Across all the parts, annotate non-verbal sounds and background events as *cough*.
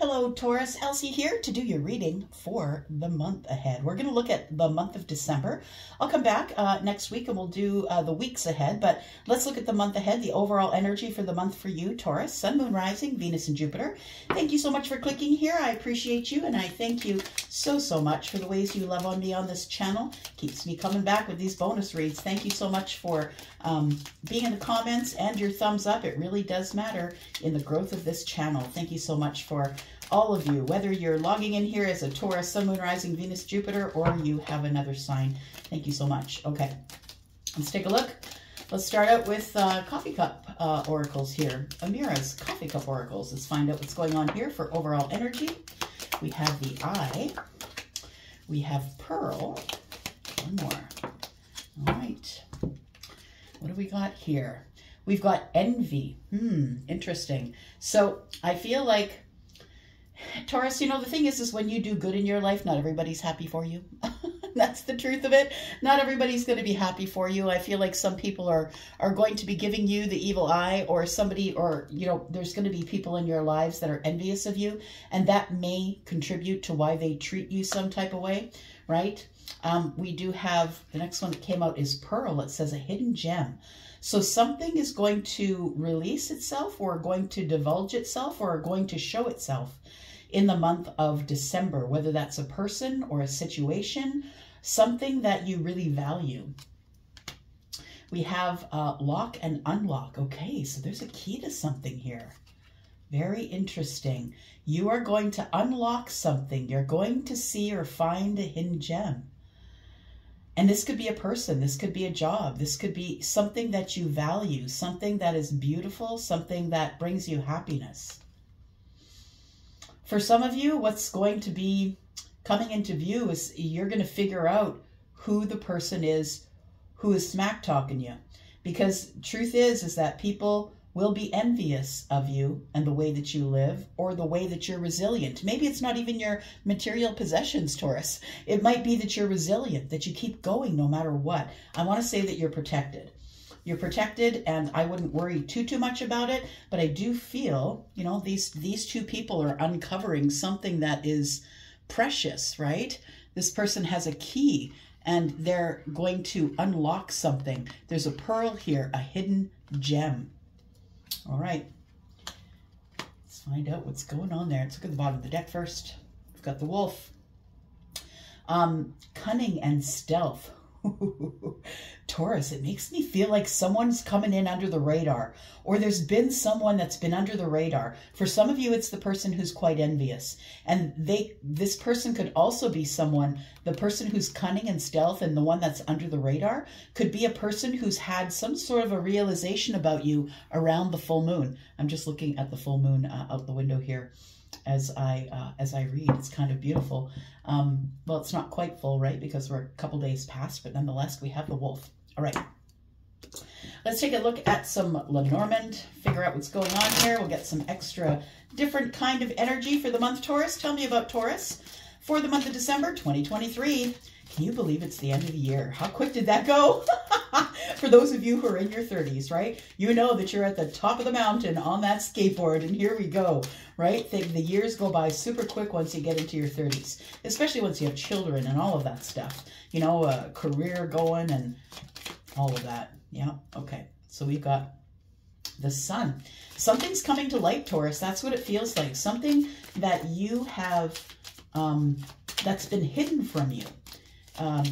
Hello, Taurus. Elsie here to do your reading for the month ahead. We're going to look at the month of December. I'll come back uh, next week and we'll do uh, the weeks ahead, but let's look at the month ahead, the overall energy for the month for you, Taurus, Sun, Moon, Rising, Venus, and Jupiter. Thank you so much for clicking here. I appreciate you, and I thank you so, so much for the ways you love on me on this channel. Keeps me coming back with these bonus reads. Thank you so much for um, being in the comments and your thumbs up. It really does matter in the growth of this channel. Thank you so much for all of you, whether you're logging in here as a Taurus, Sun, Moon, Rising, Venus, Jupiter, or you have another sign. Thank you so much. Okay, let's take a look. Let's start out with uh, coffee cup uh, oracles here. Amira's coffee cup oracles. Let's find out what's going on here for overall energy. We have the eye. We have pearl. One more. All right. What do we got here? We've got envy. Hmm, interesting. So I feel like Taurus, you know, the thing is, is when you do good in your life, not everybody's happy for you. *laughs* *laughs* That's the truth of it. Not everybody's going to be happy for you. I feel like some people are, are going to be giving you the evil eye or somebody, or, you know, there's going to be people in your lives that are envious of you. And that may contribute to why they treat you some type of way, right? Um, we do have, the next one that came out is Pearl. It says a hidden gem. So something is going to release itself or going to divulge itself or going to show itself in the month of December, whether that's a person or a situation, something that you really value. We have uh, lock and unlock. Okay, so there's a key to something here. Very interesting. You are going to unlock something. You're going to see or find a hidden gem. And this could be a person, this could be a job, this could be something that you value, something that is beautiful, something that brings you happiness. For some of you, what's going to be coming into view is you're going to figure out who the person is who is smack talking you. Because truth is, is that people will be envious of you and the way that you live or the way that you're resilient. Maybe it's not even your material possessions, Taurus. It might be that you're resilient, that you keep going no matter what. I want to say that you're protected you're protected and I wouldn't worry too, too much about it. But I do feel, you know, these, these two people are uncovering something that is precious, right? This person has a key and they're going to unlock something. There's a pearl here, a hidden gem. All right. Let's find out what's going on there. Let's look at the bottom of the deck first. We've got the wolf. Um, cunning and stealth. *laughs* Taurus, it makes me feel like someone's coming in under the radar, or there's been someone that's been under the radar. For some of you, it's the person who's quite envious. And they this person could also be someone, the person who's cunning and stealth and the one that's under the radar could be a person who's had some sort of a realization about you around the full moon. I'm just looking at the full moon uh, out the window here as I uh, as I read. It's kind of beautiful. Um, well, it's not quite full, right? Because we're a couple days past, but nonetheless, we have the wolf. All right. Let's take a look at some Lenormand, figure out what's going on here. We'll get some extra different kind of energy for the month Taurus. Tell me about Taurus for the month of December 2023. Can you believe it's the end of the year? How quick did that go? *laughs* For those of you who are in your 30s, right? You know that you're at the top of the mountain on that skateboard, and here we go, right? The, the years go by super quick once you get into your 30s, especially once you have children and all of that stuff. You know, a career going and all of that. Yeah, okay. So we've got the sun. Something's coming to light, Taurus. That's what it feels like. Something that you have, um, that's been hidden from you. Um,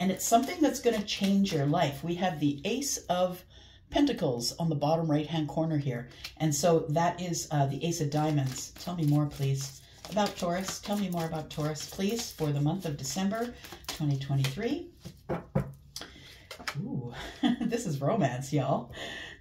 and it's something that's going to change your life. We have the Ace of Pentacles on the bottom right-hand corner here. And so that is uh, the Ace of Diamonds. Tell me more, please, about Taurus. Tell me more about Taurus, please, for the month of December 2023. Ooh, *laughs* this is romance, y'all.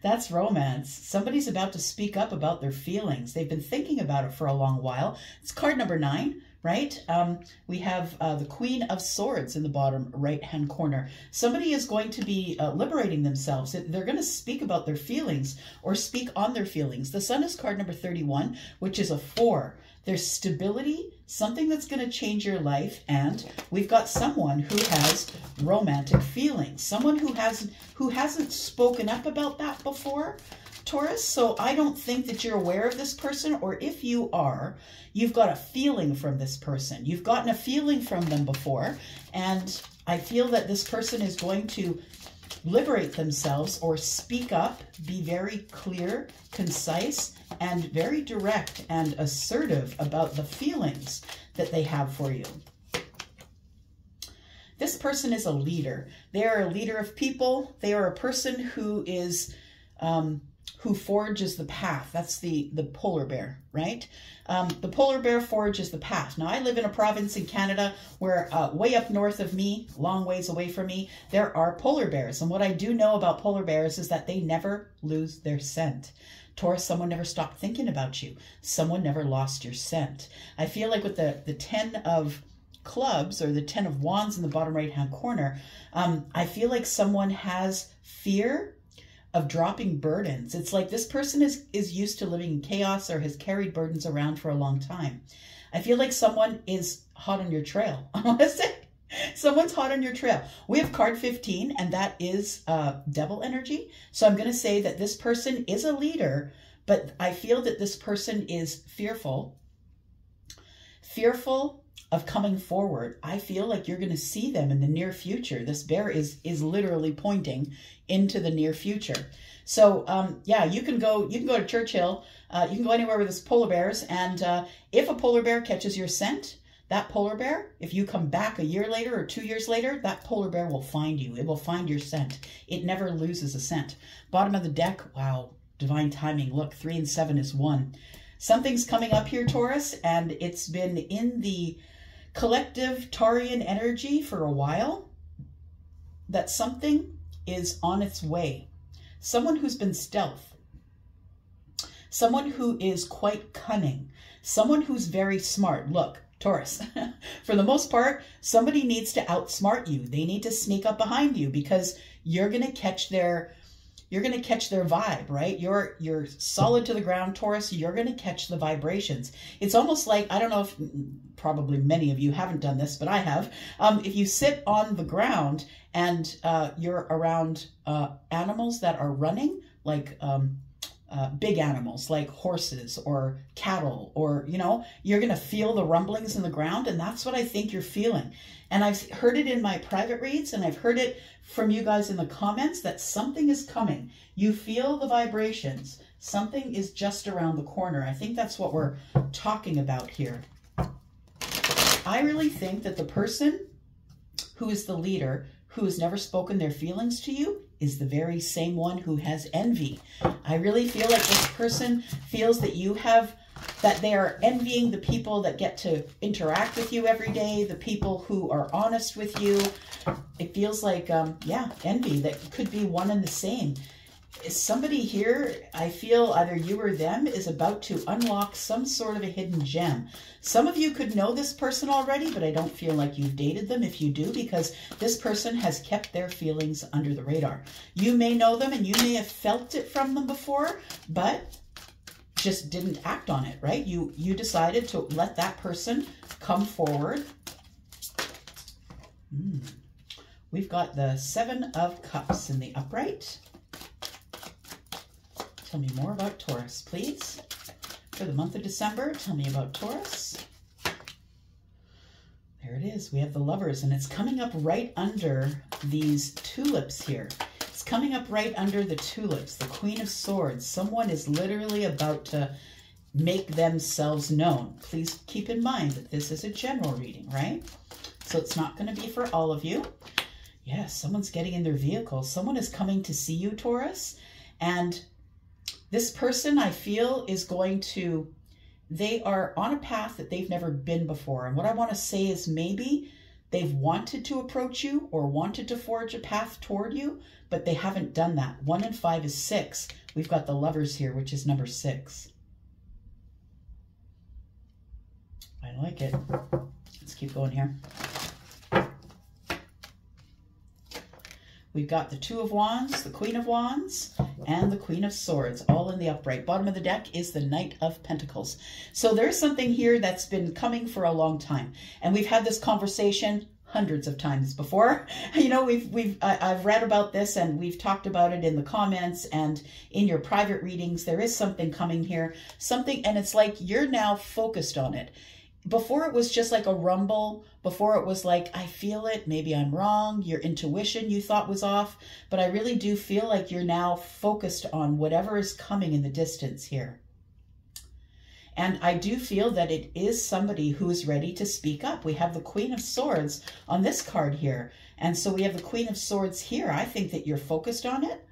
That's romance. Somebody's about to speak up about their feelings. They've been thinking about it for a long while. It's card number nine right? Um, we have uh, the Queen of Swords in the bottom right-hand corner. Somebody is going to be uh, liberating themselves. They're going to speak about their feelings or speak on their feelings. The Sun is card number 31, which is a four. There's stability, something that's going to change your life, and we've got someone who has romantic feelings. Someone who hasn't who hasn't spoken up about that before, Taurus. So I don't think that you're aware of this person, or if you are, you've got a feeling from this person. You've gotten a feeling from them before, and I feel that this person is going to liberate themselves or speak up, be very clear, concise, and very direct and assertive about the feelings that they have for you. This person is a leader. They are a leader of people. They are a person who is um, who forges the path. That's the, the polar bear, right? Um, the polar bear forages the path. Now, I live in a province in Canada where uh, way up north of me, long ways away from me, there are polar bears. And what I do know about polar bears is that they never lose their scent. Taurus, someone never stopped thinking about you. Someone never lost your scent. I feel like with the, the 10 of clubs or the 10 of wands in the bottom right hand corner, um, I feel like someone has fear of dropping burdens. It's like this person is, is used to living in chaos or has carried burdens around for a long time. I feel like someone is hot on your trail. *laughs* I want to say someone's hot on your trail. We have card 15 and that is uh, devil energy. So I'm going to say that this person is a leader, but I feel that this person is fearful, fearful of coming forward. I feel like you're going to see them in the near future. This bear is is literally pointing into the near future. So um, yeah, you can go you can go to Churchill. Uh, you can go anywhere with this polar bears, and uh, if a polar bear catches your scent, that polar bear, if you come back a year later or two years later, that polar bear will find you. It will find your scent. It never loses a scent. Bottom of the deck, wow, divine timing. Look, three and seven is one. Something's coming up here, Taurus, and it's been in the collective Taurian energy for a while that something is on its way. Someone who's been stealth. Someone who is quite cunning. Someone who's very smart. Look, Taurus, *laughs* for the most part, somebody needs to outsmart you. They need to sneak up behind you because you're going to catch their you're going to catch their vibe, right? You're you're solid to the ground, Taurus. You're going to catch the vibrations. It's almost like I don't know if probably many of you haven't done this, but I have. Um, if you sit on the ground and uh, you're around uh, animals that are running, like um, uh, big animals like horses or cattle, or, you know, you're going to feel the rumblings in the ground. And that's what I think you're feeling. And I've heard it in my private reads and I've heard it from you guys in the comments that something is coming. You feel the vibrations. Something is just around the corner. I think that's what we're talking about here. I really think that the person who is the leader, who has never spoken their feelings to you, is the very same one who has envy. I really feel like this person feels that you have that they are envying the people that get to interact with you every day, the people who are honest with you. It feels like, um, yeah, envy that could be one and the same. Somebody here, I feel either you or them is about to unlock some sort of a hidden gem. Some of you could know this person already, but I don't feel like you've dated them if you do, because this person has kept their feelings under the radar. You may know them and you may have felt it from them before, but just didn't act on it, right? You you decided to let that person come forward. Mm. We've got the Seven of Cups in the upright. Tell me more about Taurus, please. For the month of December, tell me about Taurus. There it is. We have the lovers, and it's coming up right under these tulips here. It's coming up right under the tulips, the Queen of Swords. Someone is literally about to make themselves known. Please keep in mind that this is a general reading, right? So it's not going to be for all of you. Yes, someone's getting in their vehicle. Someone is coming to see you, Taurus. And this person, I feel, is going to, they are on a path that they've never been before. And what I want to say is maybe they've wanted to approach you or wanted to forge a path toward you, but they haven't done that. One and five is six. We've got the lovers here, which is number six. I like it. Let's keep going here. We've got the Two of Wands, the Queen of Wands, and the Queen of Swords, all in the upright. Bottom of the deck is the Knight of Pentacles. So there's something here that's been coming for a long time. And we've had this conversation hundreds of times before. *laughs* You know, we've we've I, I've read about this and we've talked about it in the comments and in your private readings. There is something coming here, something, and it's like you're now focused on it. Before it was just like a rumble. Before it was like I feel it. Maybe I'm wrong. Your intuition you thought was off, but I really do feel like you're now focused on whatever is coming in the distance here. And I do feel that it is somebody who is ready to speak up. We have the Queen of Swords on this card here. And so we have the Queen of Swords here. I think that you're focused on it.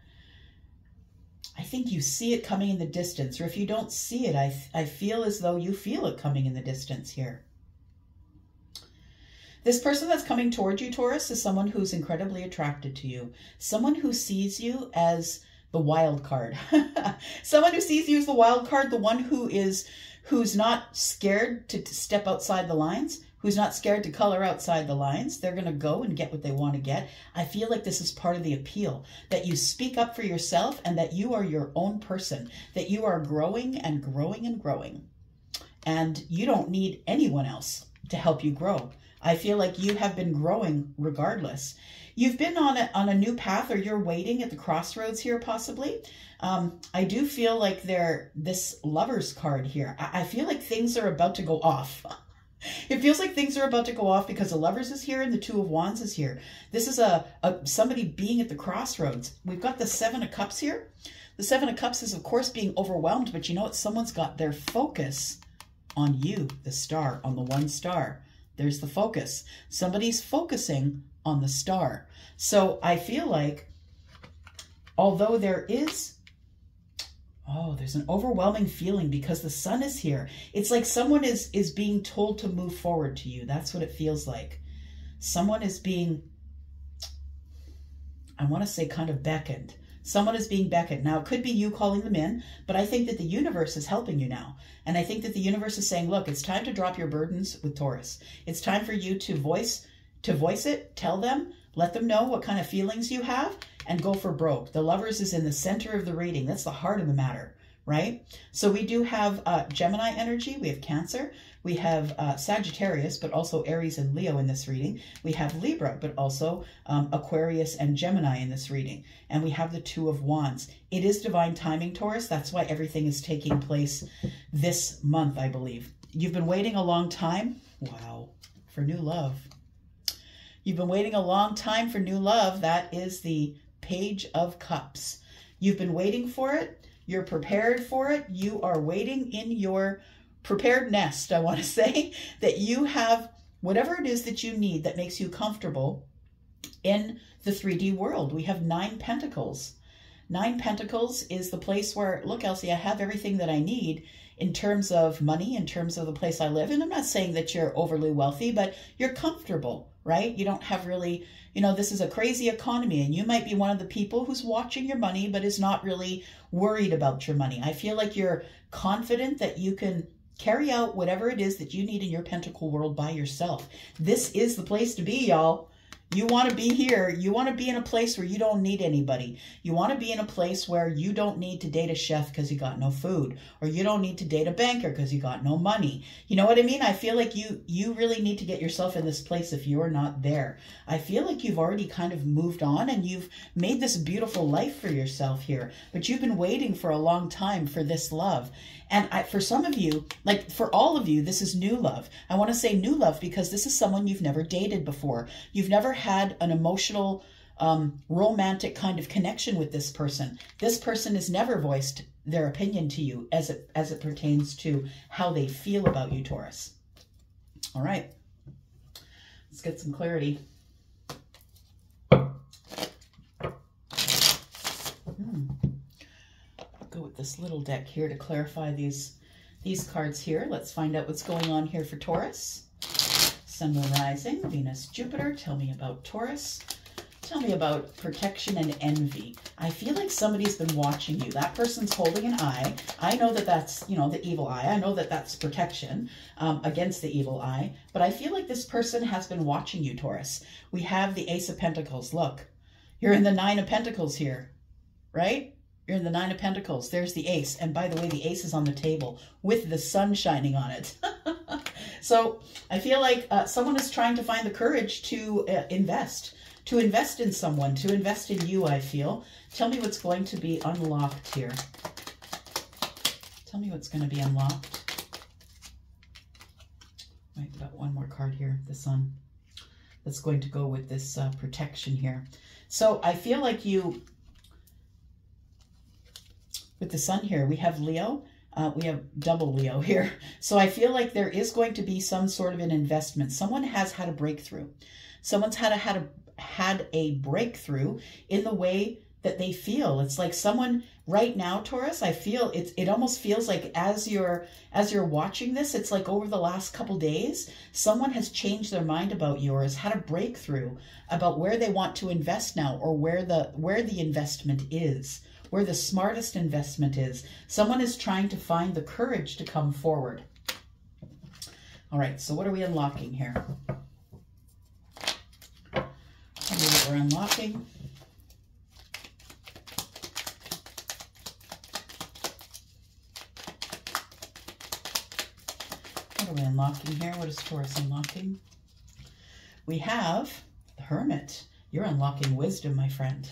I think you see it coming in the distance. Or if you don't see it, I, I feel as though you feel it coming in the distance here. This person that's coming toward you, Taurus, is someone who's incredibly attracted to you. Someone who sees you as the wild card. *laughs* someone who sees you as the wild card, the one who is who's not scared to, to step outside the lines, who's not scared to color outside the lines. They're going to go and get what they want to get. I feel like this is part of the appeal that you speak up for yourself and that you are your own person, that you are growing and growing and growing. And you don't need anyone else to help you grow. I feel like you have been growing regardless. You've been on a, on a new path or you're waiting at the crossroads here possibly. Um, I do feel like there this lover's card here. I, I feel like things are about to go off. *laughs* *laughs* It feels like things are about to go off because the lovers is here and the two of wands is here. This is a, a somebody being at the crossroads. We've got the seven of cups here. The seven of cups is of course being overwhelmed, but you know what? Someone's got their focus on you, the star, on the one star. There's the focus. Somebody's focusing on the star. So I feel like although there is Oh, there's an overwhelming feeling because the sun is here. It's like someone is is being told to move forward to you. That's what it feels like. Someone is being I want to say kind of beckoned. Someone is being beckoned. Now, it could be you calling them in, but I think that the universe is helping you now. And I think that the universe is saying, look, it's time to drop your burdens with Taurus. It's time for you to voice to voice it, tell them, let them know what kind of feelings you have, and go for broke. The lovers is in the center of the reading. That's the heart of the matter, right? So we do have uh, Gemini energy. We have Cancer. We have uh, Sagittarius, but also Aries and Leo in this reading. We have Libra, but also um, Aquarius and Gemini in this reading. And we have the Two of Wands. It is divine timing, Taurus. That's why everything is taking place this month, I believe. You've been waiting a long time. Wow. For new love. You've been waiting a long time for new love. That is the Page of Cups. You've been waiting for it. You're prepared for it. You are waiting in your prepared nest, I want to *laughs* say, that you have whatever it is that you need that makes you comfortable in the 3D world. We have nine pentacles. Nine pentacles is the place where, look, Elsie, I have everything that I need in terms of money, in terms of the place I live. And I'm not saying that you're overly wealthy, but you're comfortable, right? You don't have really, you know, this is a crazy economy and you might be one of the people who's watching your money, but is not really worried about your money. I feel like you're confident that you can carry out whatever it is that you need in your pentacle world by yourself. This is the place to be, y'all. You want to be here. You want to be in a place where you don't need anybody. You want to be in a place where you don't need to date a chef because you got no food, or you don't need to date a banker because you got no money. You know what I mean? I feel like you you really need to get yourself in this place if you're not there. I feel like you've already kind of moved on and you've made this beautiful life for yourself here, but you've been waiting for a long time for this love. And I, for some of you, like for all of you, this is new love. I want to say new love because this is someone you've never dated before. You've never had an emotional, um, romantic kind of connection with this person. This person has never voiced their opinion to you as it as it pertains to how they feel about you, Taurus. All right, let's get some clarity. Hmm. Go with this little deck here to clarify these these cards here. Let's find out what's going on here for Taurus. Sun, Moon, Rising, Venus, Jupiter. Tell me about Taurus. Tell me about protection and envy. I feel like somebody's been watching you. That person's holding an eye. I know that that's, you know, the evil eye. I know that that's protection um, against the evil eye. But I feel like this person has been watching you, Taurus. We have the Ace of Pentacles. Look, you're in the Nine of Pentacles here, right? You're in the Nine of Pentacles. There's the Ace. And by the way, the Ace is on the table with the sun shining on it. *laughs* so I feel like uh, someone is trying to find the courage to uh, invest, to invest in someone, to invest in you, I feel. Tell me what's going to be unlocked here. Tell me what's going to be unlocked. I've got one more card here, the sun. That's going to go with this uh, protection here. So I feel like you, with the sun here, we have Leo. Uh, we have double Leo *laughs* here. So I feel like there is going to be some sort of an investment. Someone has had a breakthrough. Someone's had a, had a, had a breakthrough in the way that they feel. It's like someone right now, Taurus, I feel it it almost feels like as you're as you're watching this, it's like over the last couple days, someone has changed their mind about you or has had a breakthrough about where they want to invest now or where the where the investment is, where the smartest investment is. Someone is trying to find the courage to come forward. All right, so what are we unlocking here? We're unlocking. What are we unlocking here? What is Taurus unlocking? We have the Hermit. You're unlocking wisdom, my friend.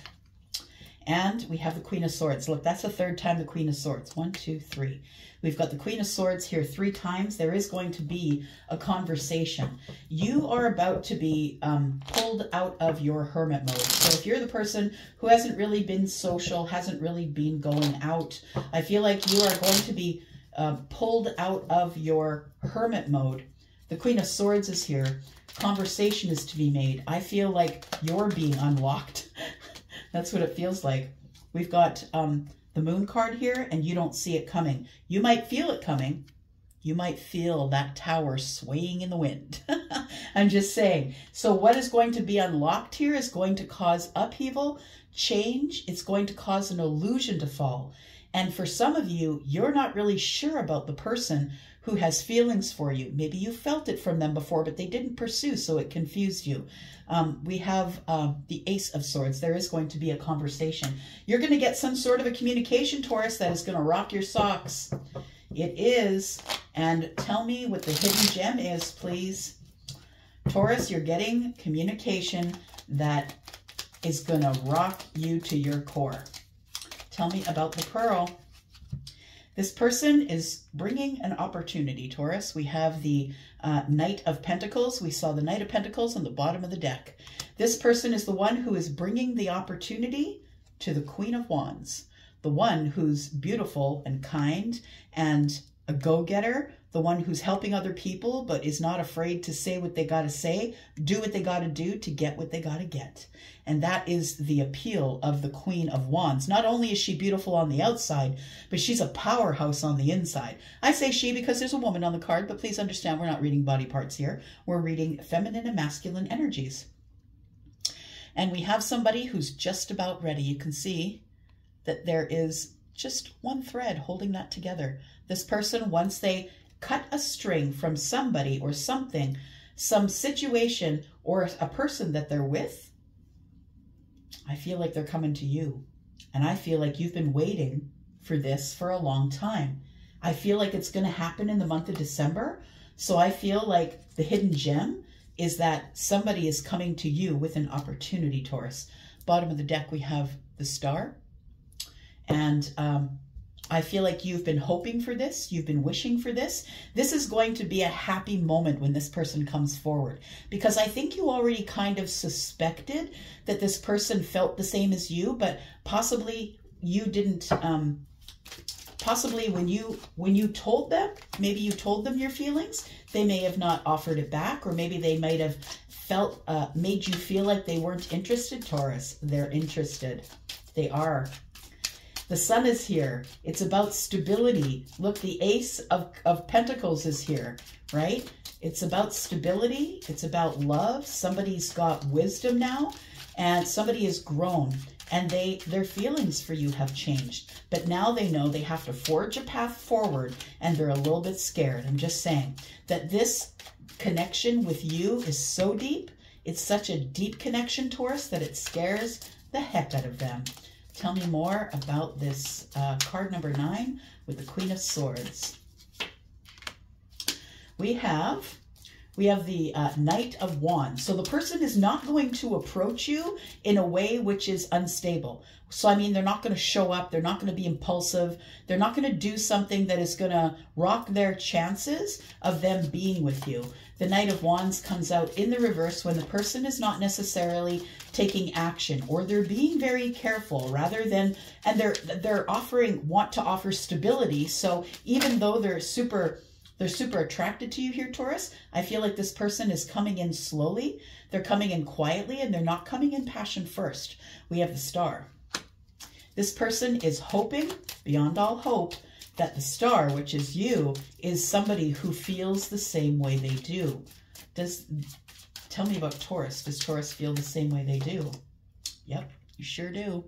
And we have the Queen of Swords. Look, that's the third time the Queen of Swords. One, two, three. We've got the Queen of Swords here three times. There is going to be a conversation. You are about to be um, pulled out of your hermit mode. So if you're the person who hasn't really been social, hasn't really been going out, I feel like you are going to be uh, pulled out of your hermit mode. The Queen of Swords is here. Conversation is to be made. I feel like you're being unlocked. *laughs* That's what it feels like. We've got um, the moon card here and you don't see it coming. You might feel it coming. You might feel that tower swaying in the wind. *laughs* I'm just saying. So what is going to be unlocked here is going to cause upheaval, change. It's going to cause an illusion to fall. And for some of you, you're not really sure about the person who has feelings for you. Maybe you felt it from them before, but they didn't pursue, so it confused you. Um, we have uh, the Ace of Swords. There is going to be a conversation. You're going to get some sort of a communication, Taurus, that is going to rock your socks. It is. And tell me what the hidden gem is, please. Taurus, you're getting communication that is going to rock you to your core. Tell me about the pearl. This person is bringing an opportunity, Taurus. We have the uh, Knight of Pentacles. We saw the Knight of Pentacles on the bottom of the deck. This person is the one who is bringing the opportunity to the Queen of Wands, the one who's beautiful and kind and a go-getter, the one who's helping other people but is not afraid to say what they got to say, do what they got to do to get what they got to get. And that is the appeal of the Queen of Wands. Not only is she beautiful on the outside, but she's a powerhouse on the inside. I say she because there's a woman on the card, but please understand we're not reading body parts here. We're reading feminine and masculine energies. And we have somebody who's just about ready. You can see that there is just one thread holding that together. This person, once they cut a string from somebody or something, some situation or a person that they're with, I feel like they're coming to you. And I feel like you've been waiting for this for a long time. I feel like it's going to happen in the month of December. So I feel like the hidden gem is that somebody is coming to you with an opportunity, Taurus. Bottom of the deck, we have the star. And um, I feel like you've been hoping for this, you've been wishing for this. This is going to be a happy moment when this person comes forward. Because I think you already kind of suspected that this person felt the same as you, but possibly you didn't um, possibly when you when you told them maybe you told them your feelings they may have not offered it back or maybe they might have felt uh, made you feel like they weren't interested. Taurus they're interested. They are the sun is here. It's about stability. Look, the ace of, of pentacles is here, right? It's about stability. It's about love. Somebody's got wisdom now and somebody has grown and they their feelings for you have changed. But now they know they have to forge a path forward and they're a little bit scared. I'm just saying that this connection with you is so deep. It's such a deep connection, Taurus, that it scares the heck out of them. Tell me more about this uh, card number nine with the Queen of Swords. we have we have the uh, Knight of Wands. So the person is not going to approach you in a way which is unstable. So, I mean, they're not going to show up. They're not going to be impulsive. They're not going to do something that is going to rock their chances of them being with you. The Knight of Wands comes out in the reverse when the person is not necessarily taking action or they're being very careful rather than, and they're, they're offering, want to offer stability. So even though they're super they're super attracted to you here, Taurus. I feel like this person is coming in slowly. They're coming in quietly and they're not coming in passion first. We have the star. This person is hoping, beyond all hope, that the star, which is you, is somebody who feels the same way they do. Does Tell me about Taurus. Does Taurus feel the same way they do? Yep, you sure do.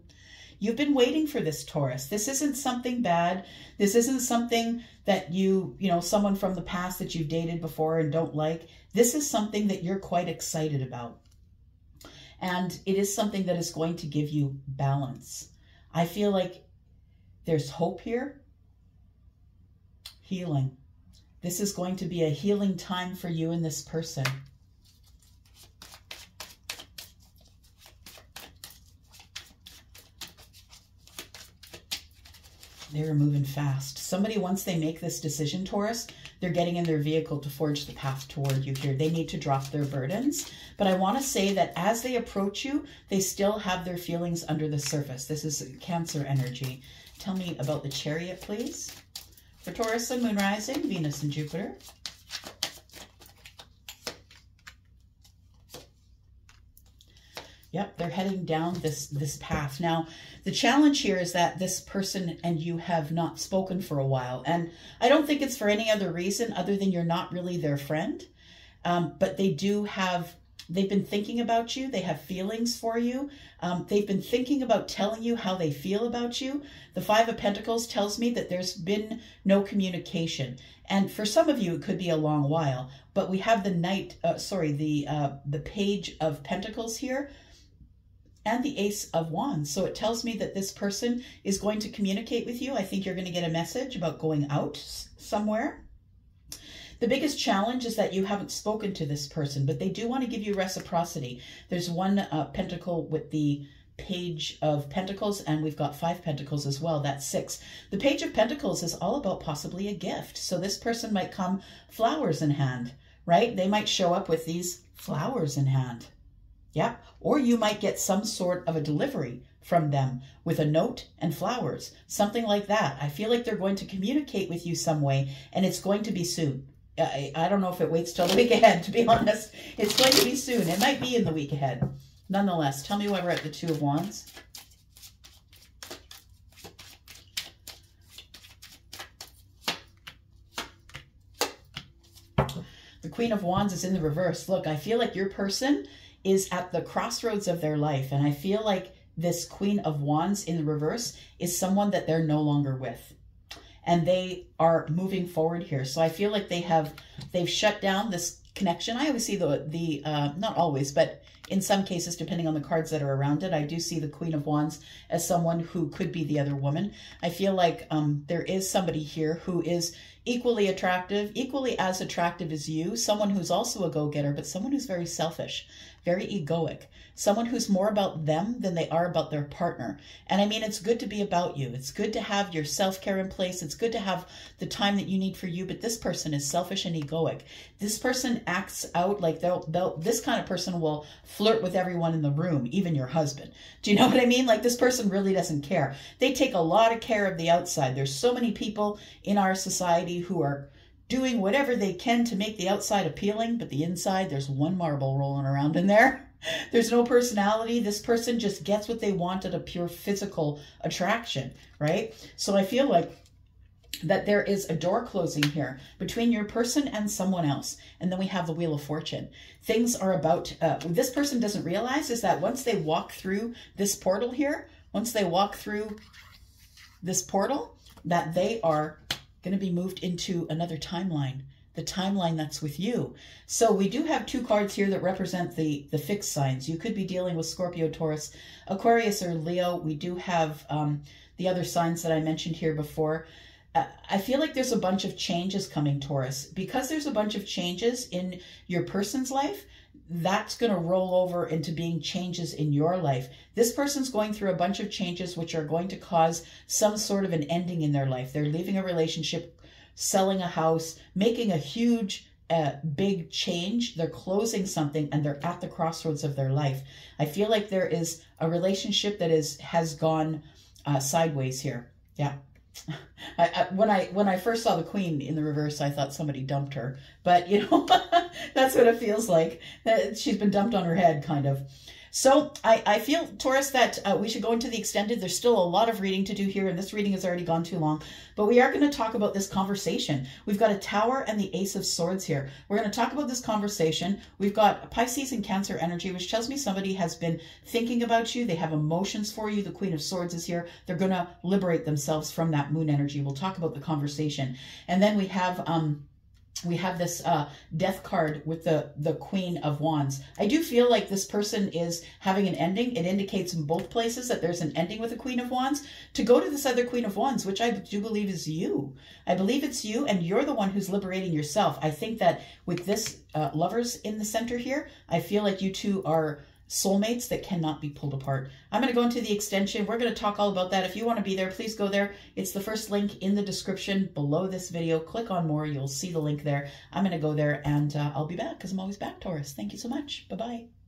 You've been waiting for this Taurus. This isn't something bad. This isn't something that you, you know, someone from the past that you've dated before and don't like. This is something that you're quite excited about. And it is something that is going to give you balance. I feel like there's hope here. Healing. This is going to be a healing time for you and this person. They're moving fast. Somebody, once they make this decision, Taurus, they're getting in their vehicle to forge the path toward you here. They need to drop their burdens. But I want to say that as they approach you, they still have their feelings under the surface. This is Cancer energy. Tell me about the chariot, please. For Taurus and Moon Rising, Venus and Jupiter. Yep, they're heading down this this path. Now, the challenge here is that this person and you have not spoken for a while. And I don't think it's for any other reason other than you're not really their friend. Um, but they do have, they've been thinking about you. They have feelings for you. Um, they've been thinking about telling you how they feel about you. The Five of Pentacles tells me that there's been no communication. And for some of you, it could be a long while. But we have the Knight, uh, sorry, the, uh, the Page of Pentacles here and the Ace of Wands. So it tells me that this person is going to communicate with you. I think you're going to get a message about going out somewhere. The biggest challenge is that you haven't spoken to this person, but they do want to give you reciprocity. There's one uh, pentacle with the page of pentacles and we've got five pentacles as well that's six the page of pentacles is all about possibly a gift so this person might come flowers in hand right they might show up with these flowers in hand yeah. Or you might get some sort of a delivery from them with a note and flowers, something like that. I feel like they're going to communicate with you some way and it's going to be soon. I, I don't know if it waits till the *laughs* week ahead, to be honest. It's going to be soon. It might be in the week ahead. Nonetheless, tell me why we're at the Two of Wands. The Queen of Wands is in the reverse. Look, I feel like your person is at the crossroads of their life. And I feel like this Queen of Wands in the reverse is someone that they're no longer with. And they are moving forward here. So I feel like they have, they've shut down this connection. I always see the, the uh, not always, but in some cases, depending on the cards that are around it, I do see the Queen of Wands as someone who could be the other woman. I feel like um, there is somebody here who is equally attractive, equally as attractive as you, someone who's also a go-getter, but someone who's very selfish very egoic, someone who's more about them than they are about their partner. And I mean, it's good to be about you. It's good to have your self care in place. It's good to have the time that you need for you. But this person is selfish and egoic. This person acts out like they'll, they'll, this kind of person will flirt with everyone in the room, even your husband. Do you know what I mean? Like this person really doesn't care. They take a lot of care of the outside. There's so many people in our society who are doing whatever they can to make the outside appealing, but the inside, there's one marble rolling around in there. *laughs* There's no personality. This person just gets what they want at a pure physical attraction, right? So I feel like that there is a door closing here between your person and someone else. And then we have the Wheel of Fortune. Things are about, uh, this person doesn't realize is that once they walk through this portal here, once they walk through this portal, that they are going to be moved into another timeline, the timeline that's with you. So we do have two cards here that represent the, the fixed signs. You could be dealing with Scorpio, Taurus, Aquarius, or Leo. We do have um, the other signs that I mentioned here before. uh, I feel like there's a bunch of changes coming, Taurus. Because there's a bunch of changes in your person's life, that's going to roll over into being changes in your life. This person's going through a bunch of changes which are going to cause some sort of an ending in their life. They're leaving a relationship, selling a house, making a huge a big change. They're closing something and they're at the crossroads of their life. I feel like there is a relationship that is has gone uh, sideways here. Yeah. When I when I first saw the queen in the reverse, I thought somebody dumped her. But you know, *laughs* that's what it feels like. She's been dumped on her head, kind of. So I, I feel, Taurus, that uh, we should go into the extended. There's still a lot of reading to do here, and this reading has already gone too long. But we are going to talk about this conversation. We've got a Tower and the Ace of Swords here. We're going to talk about this conversation. We've got Pisces and Cancer energy, which tells me somebody has been thinking about you. They have emotions for you. The Queen of Swords is here. They're going to liberate themselves from that moon energy. We'll talk about the conversation. And then we have... um we have this uh, death card with the, the Queen of Wands. I do feel like this person is having an ending. It indicates in both places that there's an ending with the Queen of Wands. To go to this other Queen of Wands, which I do believe is you. I believe it's you, and you're the one who's liberating yourself. I think that with this uh, lovers in the center here, I feel like you two are soulmates that cannot be pulled apart. I'm going to go into the extension. We're going to talk all about that. If you want to be there, please go there. It's the first link in the description below this video. Click on more. You'll see the link there. I'm going to go there and uh, I'll be back because I'm always back, Taurus. Thank you so much. Bye-bye.